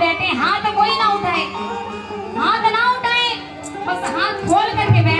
बैठे हाथ कोई ना उठाए। हाथ ना उठाए बस हाथ खोल करके बैठे